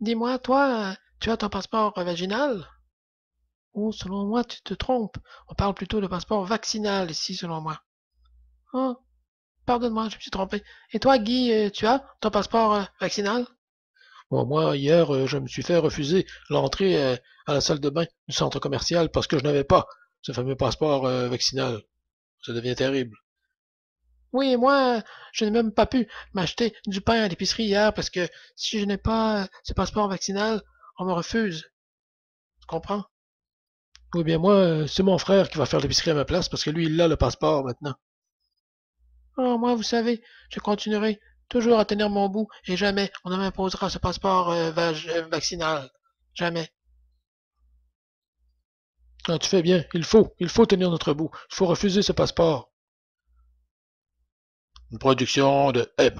Dis-moi, toi, tu as ton passeport euh, vaginal? Oh, selon moi, tu te trompes. On parle plutôt de passeport vaccinal ici, selon moi. Oh, pardonne-moi, je me suis trompé. Et toi, Guy, euh, tu as ton passeport euh, vaccinal? Bon, moi, hier, je me suis fait refuser l'entrée à la salle de bain du centre commercial parce que je n'avais pas ce fameux passeport vaccinal. Ça devient terrible. Oui, moi, je n'ai même pas pu m'acheter du pain à l'épicerie hier parce que si je n'ai pas euh, ce passeport vaccinal, on me refuse. Tu comprends? Ou bien moi, euh, c'est mon frère qui va faire l'épicerie à ma place parce que lui, il a le passeport maintenant. Oh, moi, vous savez, je continuerai toujours à tenir mon bout et jamais on ne m'imposera ce passeport euh, vaccinal. Jamais. Ah, tu fais bien, il faut, il faut tenir notre bout. Il faut refuser ce passeport. Une production de M.